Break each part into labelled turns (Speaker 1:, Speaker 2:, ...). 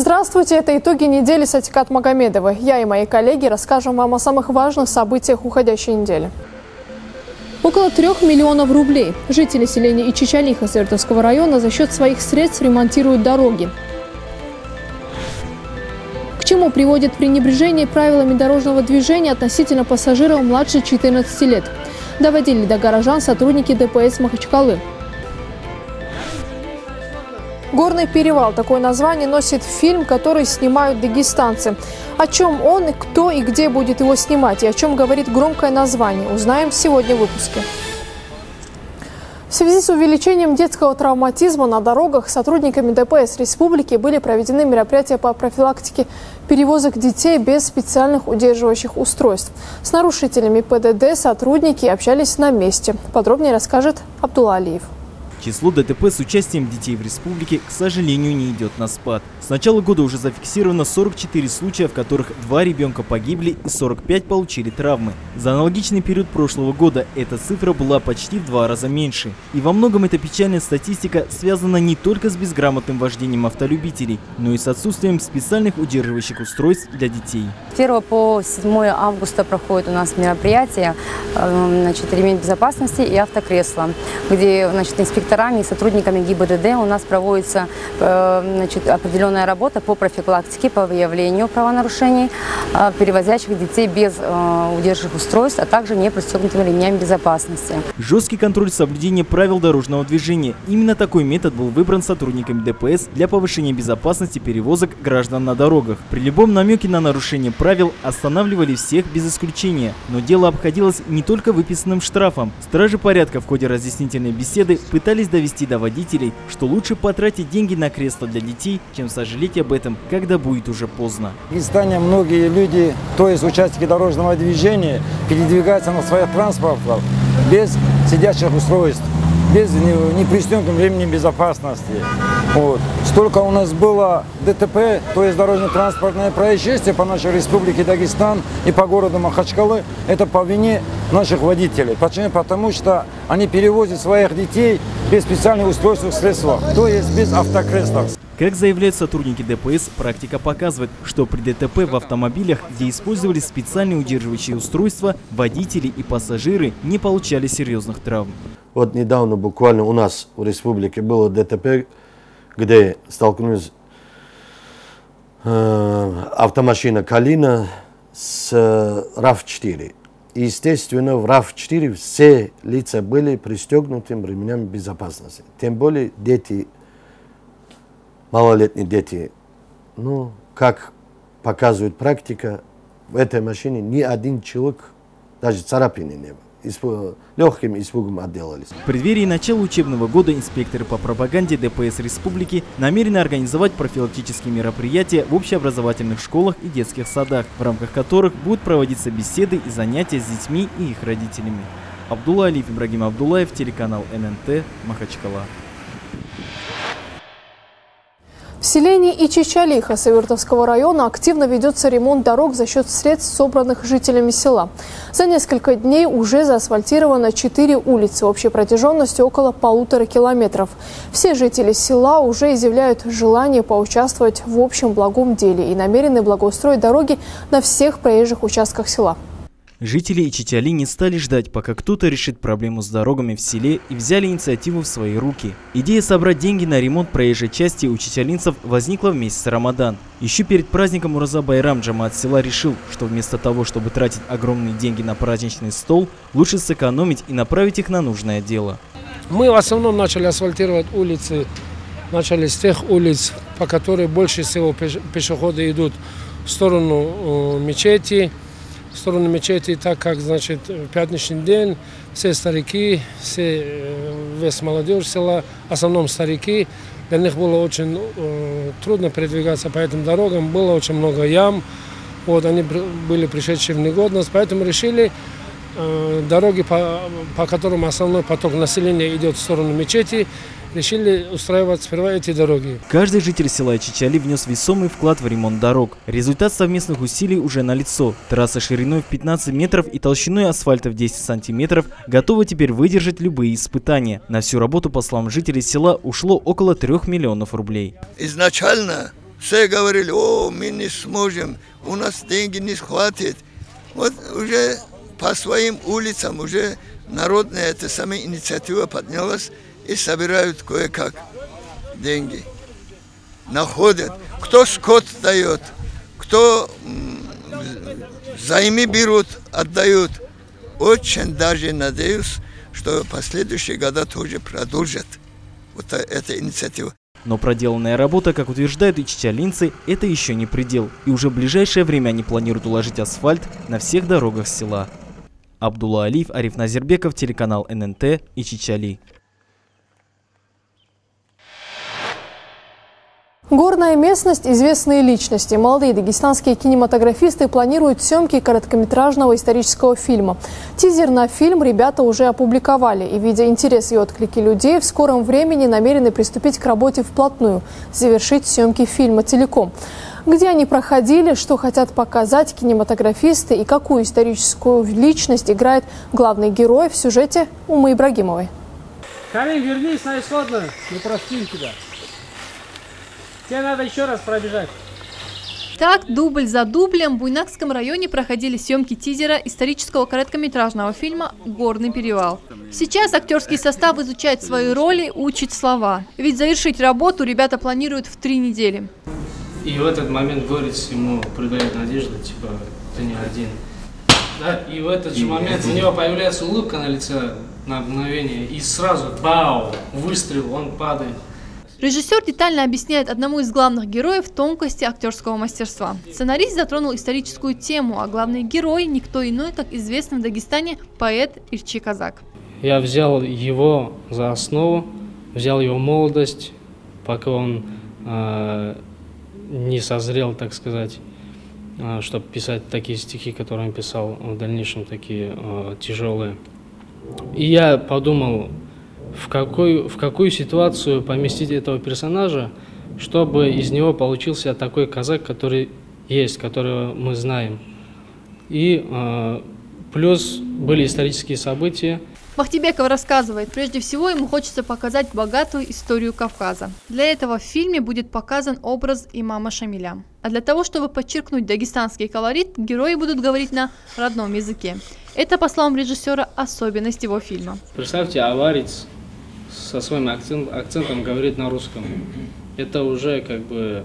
Speaker 1: Здравствуйте, это итоги недели с Атикат Магомедовой. Я и мои коллеги расскажем вам о самых важных событиях уходящей недели. Около трех миллионов рублей. Жители селения Ичичалиха Свердловского района за счет своих средств ремонтируют дороги. К чему приводит пренебрежение правилами дорожного движения относительно пассажиров младше 14 лет? Доводили до горожан сотрудники ДПС Махачкалы. «Горный перевал» – такое название носит фильм, который снимают дагестанцы. О чем он, кто и где будет его снимать, и о чем говорит громкое название, узнаем сегодня в выпуске. В связи с увеличением детского травматизма на дорогах сотрудниками ДПС республики были проведены мероприятия по профилактике перевозок детей без специальных удерживающих устройств. С нарушителями ПДД сотрудники общались на месте. Подробнее расскажет Абдулла Алиев.
Speaker 2: Число ДТП с участием детей в республике, к сожалению, не идет на спад. С начала года уже зафиксировано 44 случая, в которых два ребенка погибли и 45 получили травмы. За аналогичный период прошлого года эта цифра была почти в два раза меньше. И во многом эта печальная статистика связана не только с безграмотным вождением автолюбителей, но и с отсутствием специальных удерживающих устройств для детей.
Speaker 3: 1 по 7 августа проходит у нас мероприятие э, значит, ремень безопасности и автокресло, где значит, инспектор инспекторами и сотрудниками ГИБДД у нас проводится э, значит, определенная работа по профилактике, по выявлению правонарушений, э, перевозящих детей без э, удерживающих устройств, а также не пристегнутыми ремнями безопасности.
Speaker 2: Жесткий контроль соблюдения правил дорожного движения. Именно такой метод был выбран сотрудниками ДПС для повышения безопасности перевозок граждан на дорогах. При любом намеке на нарушение правил останавливали всех без исключения. Но дело обходилось не только выписанным штрафом. Стражи порядка в ходе разъяснительной беседы пытались пытались довести до водителей, что лучше потратить деньги на кресло для детей, чем сожалеть об этом, когда будет уже поздно.
Speaker 4: В Дагестане многие люди, то есть участники дорожного движения, передвигаются на своих транспортах без сидящих устройств без непристегнутым временем безопасности. Вот. Столько у нас было ДТП, то есть дорожно-транспортное происшествие по нашей республике Дагестан и по городу Махачкалы. Это по вине наших водителей. Почему? Потому что они перевозят своих детей без специальных устройств средств, то есть без автокреслов.
Speaker 2: Как заявляют сотрудники ДПС, практика показывает, что при ДТП в автомобилях, где использовались специальные удерживающие устройства, водители и пассажиры не получали серьезных травм.
Speaker 5: Вот недавно буквально у нас в республике было ДТП, где столкнулись э, автомашина Калина с э, РАВ-4. Естественно, в РАВ-4 все лица были пристегнутым ремнями безопасности. Тем более дети малолетние дети. Ну, как показывает практика, в этой машине ни один человек даже царапины не было. Легким испугом отделались.
Speaker 2: В преддверии начала учебного года инспекторы по пропаганде ДПС Республики намерены организовать профилактические мероприятия в общеобразовательных школах и детских садах, в рамках которых будут проводиться беседы и занятия с детьми и их родителями. Абдулла Алиф Ибрагим Абдулаев, телеканал ННТ, Махачкала.
Speaker 1: В селении Ичичалиха Савертовского района активно ведется ремонт дорог за счет средств, собранных жителями села. За несколько дней уже заасфальтировано 4 улицы общей протяженностью около полутора километров. Все жители села уже изъявляют желание поучаствовать в общем благом деле и намерены благоустроить дороги на всех проезжих участках села.
Speaker 2: Жители Ичитяли не стали ждать, пока кто-то решит проблему с дорогами в селе и взяли инициативу в свои руки. Идея собрать деньги на ремонт проезжей части у читялинцев возникла в месяц Рамадан. Еще перед праздником Ураза Байрам Джамаат села решил, что вместо того, чтобы тратить огромные деньги на праздничный стол, лучше сэкономить и направить их на нужное дело.
Speaker 6: Мы в основном начали асфальтировать улицы, начали с тех улиц, по которым больше всего пешеходы идут в сторону мечети, в сторону мечети, так как, значит, в пятничный день все старики, все, э, весь молодежь села, в основном старики, для них было очень э, трудно передвигаться по этим дорогам, было очень много ям, вот, они были пришедшие в негодность, поэтому решили э, дороги, по, по которым основной поток населения идет в сторону мечети, решили устраивать сперва эти дороги.
Speaker 2: Каждый житель села Чичали внес весомый вклад в ремонт дорог. Результат совместных усилий уже налицо. Трасса шириной в 15 метров и толщиной асфальта в 10 сантиметров готова теперь выдержать любые испытания. На всю работу, по словам жителей села, ушло около 3 миллионов рублей.
Speaker 7: Изначально Все говорили, о, мы не сможем, у нас деньги не хватит. Вот уже по своим улицам уже народная эта самая инициатива поднялась и собирают кое-как деньги. Находят. Кто скот дает, кто займы берут, отдают. Очень даже надеюсь, что последующие года тоже продолжат вот эта инициатива.
Speaker 2: Но проделанная работа, как утверждают и чичалинцы, это еще не предел. И уже в ближайшее время они планируют уложить асфальт на всех дорогах села. Абдулла Алиев, Ариф Назербеков, телеканал ННТ и Чичали.
Speaker 1: Горная местность, известные личности. Молодые дагестанские кинематографисты планируют съемки короткометражного исторического фильма. Тизер на фильм ребята уже опубликовали. И, видя интерес и отклики людей, в скором времени намерены приступить к работе вплотную, завершить съемки фильма целиком. Где они проходили, что хотят показать кинематографисты и какую историческую личность играет главный герой в сюжете Умы Ибрагимовой.
Speaker 6: Карин, вернись на исходную, мы простим тебя. Тебе надо еще раз пробежать.
Speaker 8: Так, дубль за дублем в Буйнакском районе проходили съемки тизера исторического короткометражного фильма «Горный перевал». Сейчас актерский состав изучает свои роли, учит слова. Ведь завершить работу ребята планируют в три недели.
Speaker 6: И в этот момент Горец ему придает надежду, типа, ты не один. Да, и в этот же момент у него появляется улыбка на лице на мгновение, и сразу, бау, выстрел, он падает.
Speaker 8: Режиссер детально объясняет одному из главных героев тонкости актерского мастерства. Сценарист затронул историческую тему, а главный герой – никто иной, как известный в Дагестане поэт Ирчи Казак.
Speaker 6: Я взял его за основу, взял его молодость, пока он э, не созрел, так сказать, э, чтобы писать такие стихи, которые он писал в дальнейшем, такие э, тяжелые. И я подумал, в какую, в какую ситуацию поместить этого персонажа, чтобы из него получился такой казак, который есть, которого мы знаем. И э, плюс были исторические события.
Speaker 8: Махтибеков рассказывает, прежде всего ему хочется показать богатую историю Кавказа. Для этого в фильме будет показан образ имама Шамиля. А для того, чтобы подчеркнуть дагестанский колорит, герои будут говорить на родном языке. Это, по словам режиссера, особенность его фильма.
Speaker 6: Представьте, аварец со своим акцент, акцентом говорит на русском. Это уже как бы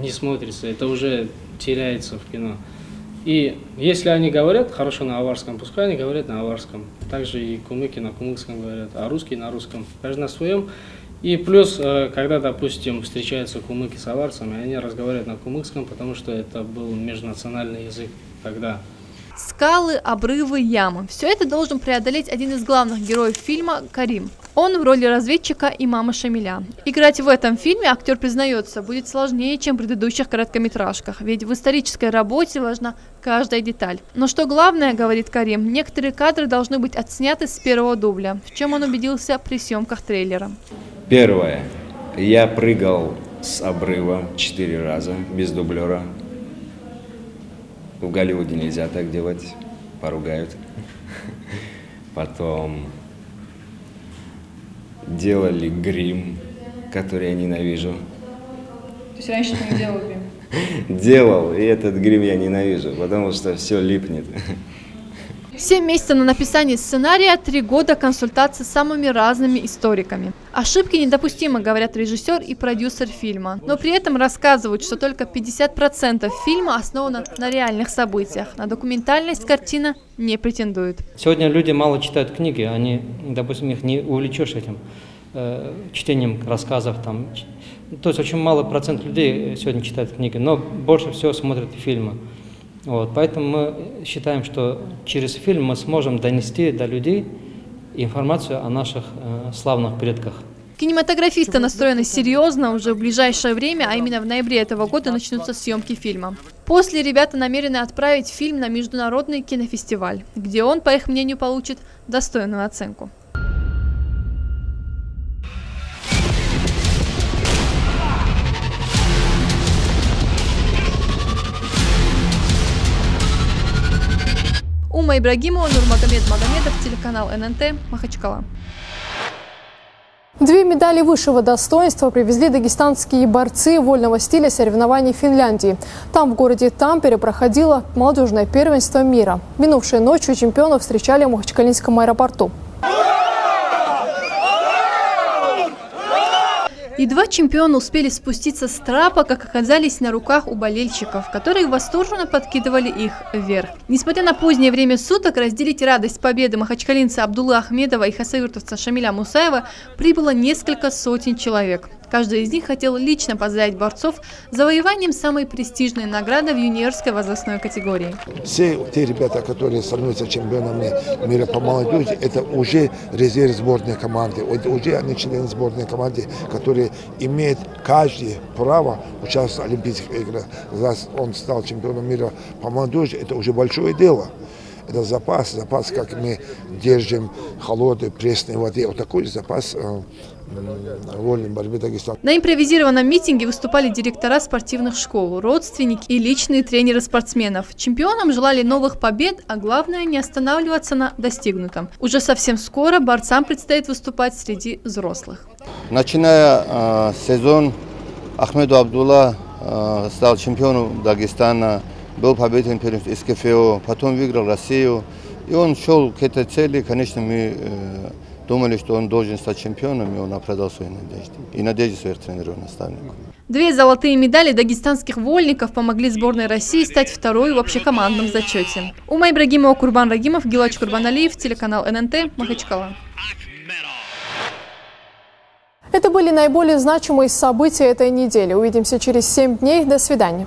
Speaker 6: не смотрится, это уже теряется в кино. И если они говорят хорошо на аварском, пускай они говорят на аварском. Также и кумыки на кумыкском говорят, а русские на русском. Каждый на своем. И плюс, э, когда, допустим, встречаются кумыки с аварцами, они разговаривают на кумыкском, потому что это был межнациональный язык тогда.
Speaker 8: Скалы, обрывы, ямы. Все это должен преодолеть один из главных героев фильма Карим. Он в роли разведчика имама Шамиля. Играть в этом фильме актер признается будет сложнее, чем в предыдущих короткометражках, ведь в исторической работе важна каждая деталь. Но что главное, говорит Карим, некоторые кадры должны быть отсняты с первого дубля, в чем он убедился при съемках трейлера.
Speaker 9: Первое. Я прыгал с обрыва четыре раза без дублера. В Голливуде нельзя так делать, поругают. Потом делали грим, который я ненавижу.
Speaker 8: То есть раньше ты не делал грим?
Speaker 9: Делал, и этот грим я ненавижу, потому что все липнет.
Speaker 8: Семь месяцев на написание сценария, три года консультаций с самыми разными историками. Ошибки недопустимы, говорят режиссер и продюсер фильма. Но при этом рассказывают, что только 50% фильма основано на реальных событиях. На документальность картина не претендует.
Speaker 10: Сегодня люди мало читают книги, они, допустим, их не увлечешь этим э, чтением рассказов. Там. То есть очень мало процент людей сегодня читают книги, но больше всего смотрят фильмы. Вот, поэтому мы считаем, что через фильм мы сможем донести до людей информацию о наших э, славных предках.
Speaker 8: Кинематографисты настроены серьезно. Уже в ближайшее время, а именно в ноябре этого года, начнутся съемки фильма. После ребята намерены отправить фильм на международный кинофестиваль, где он, по их мнению, получит достойную оценку. Ума Ибрагимова, Нурмагомед Магомедов, телеканал ННТ, Махачкала.
Speaker 1: Две медали высшего достоинства привезли дагестанские борцы вольного стиля соревнований Финляндии. Там, в городе Тампере, проходило молодежное первенство мира. Минувшей ночью чемпионов встречали в Махачкалинском аэропорту.
Speaker 8: Едва чемпионы успели спуститься с трапа, как оказались на руках у болельщиков, которые восторженно подкидывали их вверх. Несмотря на позднее время суток, разделить радость победы махачкалинца Абдулы Ахмедова и хасавюртовца Шамиля Мусаева прибыло несколько сотен человек. Каждый из них хотел лично поздравить борцов с завоеванием самой престижной награды в юниорской возрастной категории.
Speaker 11: Все те ребята, которые становятся чемпионами мира по молодежи, это уже резерв сборной команды, уже они члены сборной команды, которые имеют каждое право участвовать в Олимпийских играх. Раз он стал чемпионом мира по молодежи, это уже большое дело. Это запас, запас, как мы держим холодной пресной воды. Вот такой запас э, вольной борьбы Дагестана.
Speaker 8: На импровизированном митинге выступали директора спортивных школ, родственники и личные тренеры спортсменов. Чемпионам желали новых побед, а главное не останавливаться на достигнутом. Уже совсем скоро борцам предстоит выступать среди взрослых.
Speaker 12: Начиная э, сезон, Ахмеду Абдулла э, стал чемпионом Дагестана, был победителем перед СКФО, потом выиграл Россию. И он шел к этой цели, конечно, мы э, думали, что он должен стать чемпионом, и он оправдал свои надежды. И надежды своих тренеров наставников.
Speaker 8: Две золотые медали дагестанских вольников помогли сборной России стать второй в общекомандном зачете. Ума Ибрагимова, Курбан Рагимов, Гилач Курбаналиев, телеканал ННТ, Махачкала.
Speaker 1: Это были наиболее значимые события этой недели. Увидимся через 7 дней. До свидания.